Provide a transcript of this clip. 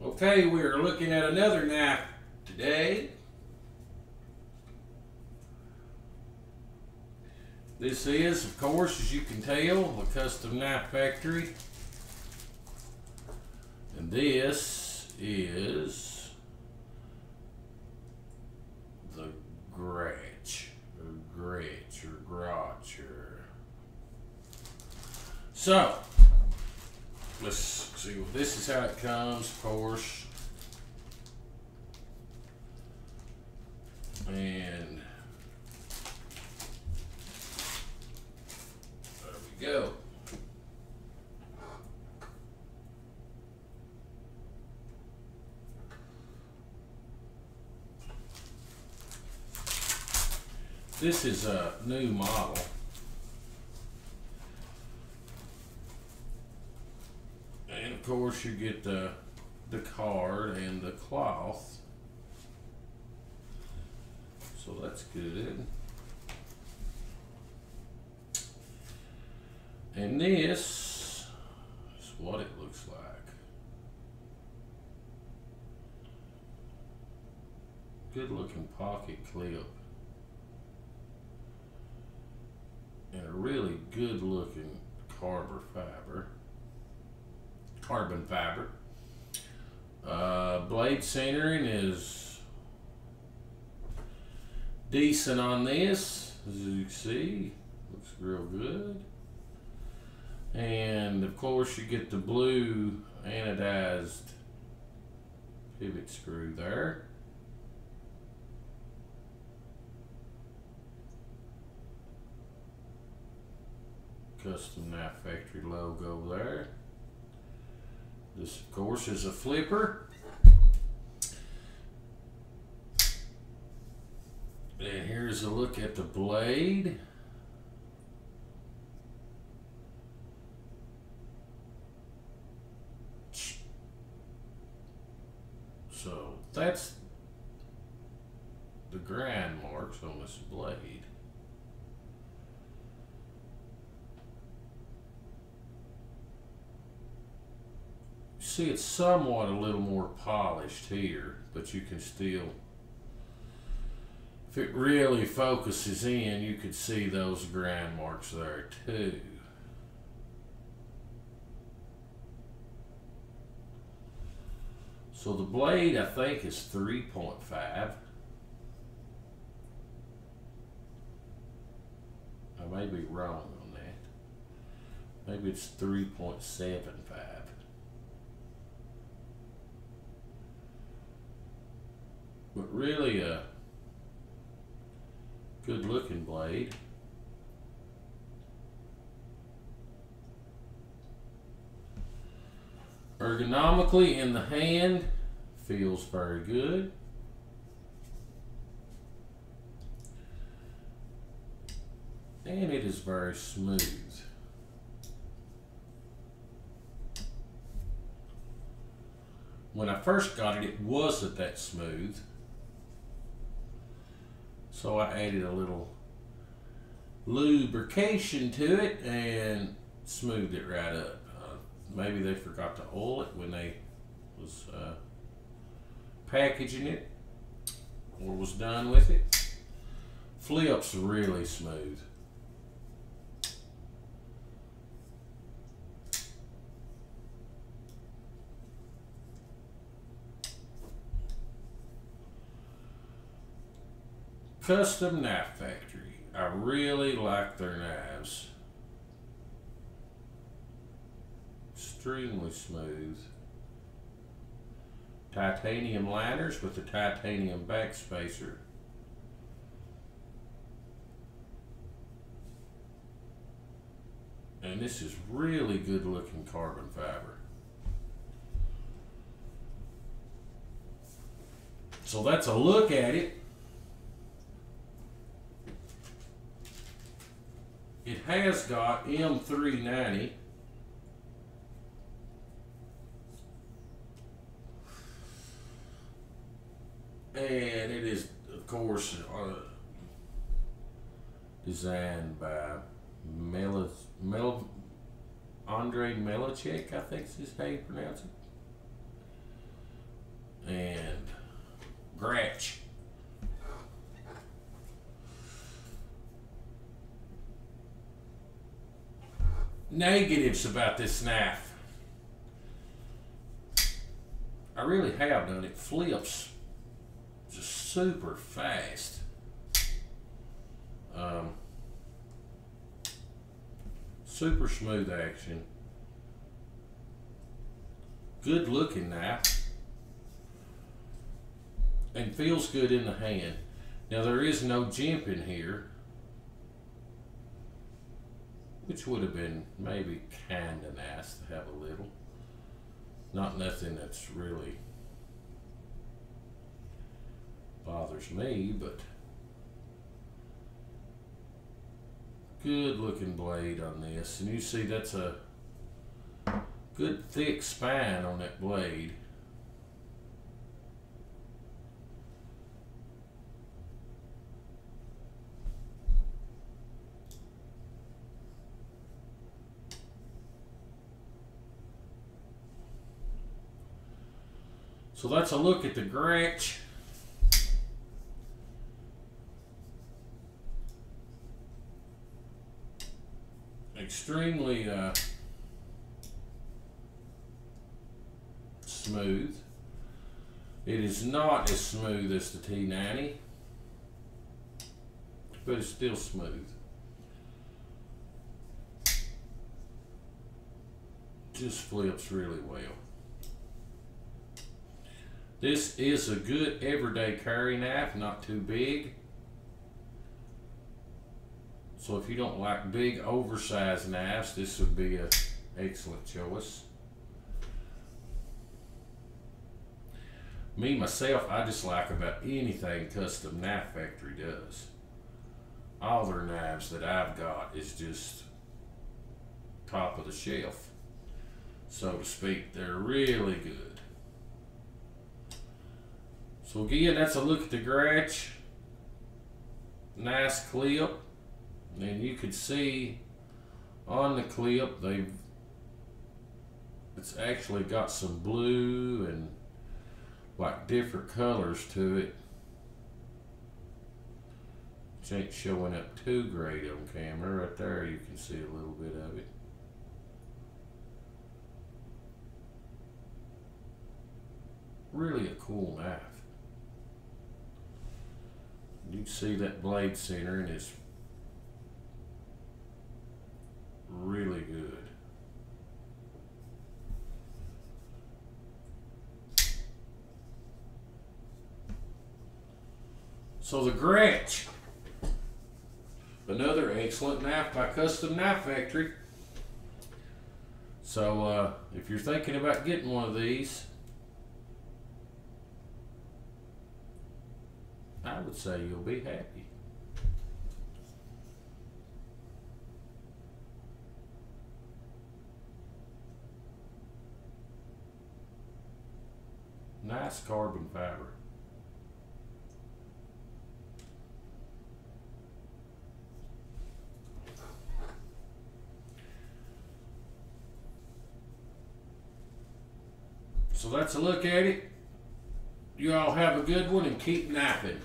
Okay, we are looking at another knife today. This is, of course, as you can tell, a custom knife factory. And this is the Gretsch, or Gretsch, or. So, see, this is how it comes, of course. And there we go. This is a new model. And of course you get the the card and the cloth. So that's good. And this is what it looks like. Good looking pocket clip. And a really good looking carver fiber. Carbon fiber. Uh, blade centering is decent on this, as you can see. Looks real good. And of course you get the blue anodized pivot screw there. Custom Knife Factory logo there. This of course is a flipper. And here's a look at the blade. So that's the grind marks on this blade. See, it's somewhat a little more polished here, but you can still, if it really focuses in, you could see those grind marks there too. So the blade, I think, is 3.5. I may be wrong on that. Maybe it's 3.75. But really a good looking blade. Ergonomically in the hand, feels very good. And it is very smooth. When I first got it, it wasn't that smooth. So I added a little lubrication to it and smoothed it right up. Uh, maybe they forgot to oil it when they was uh, packaging it or was done with it. Flips really smooth. Custom Knife Factory. I really like their knives. Extremely smooth. Titanium liners with a titanium backspacer. And this is really good looking carbon fiber. So that's a look at it. It has got M390. And it is, of course, uh, designed by Melis, Mel, Andre Melichek, I think is his name pronounced. And Gratch. Negatives about this knife. I really have done it. Flips just super fast. Um, super smooth action. Good looking knife. And feels good in the hand. Now there is no jimping here. Which would have been maybe kind of nice to have a little. Not nothing that's really bothers me, but good looking blade on this. And you see that's a good thick spine on that blade. So that's a look at the Gratch. Extremely uh, smooth. It is not as smooth as the T90, but it's still smooth. Just flips really well. This is a good everyday carry knife, not too big. So if you don't like big oversized knives, this would be an excellent choice. Me, myself, I just like about anything Custom Knife Factory does. All their knives that I've got is just top of the shelf, so to speak. They're really good. So again, that's a look at the Gratch. Nice clip. And you can see on the clip they've it's actually got some blue and like different colors to it. Which ain't showing up too great on camera. Right there you can see a little bit of it. Really a cool knife. You see that blade center and it's really good. So the Gratch, another excellent knife by Custom Knife Factory. So uh, if you're thinking about getting one of these, I would say you'll be happy. Nice carbon fiber. So that's a look at it. You all have a good one and keep napping.